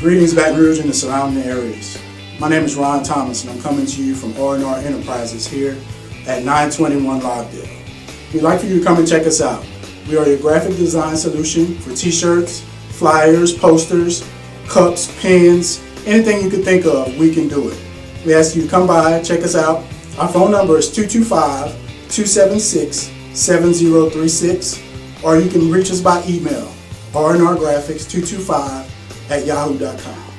Greetings Baton Rouge and the surrounding areas. My name is Ron Thomas and I'm coming to you from R&R Enterprises here at 921 Logdale. We'd like for you to come and check us out. We are your graphic design solution for t-shirts, flyers, posters, cups, pens, anything you could think of, we can do it. We ask you to come by, check us out. Our phone number is 225-276-7036 or you can reach us by email, rnrgraphics225 at yahoo.com.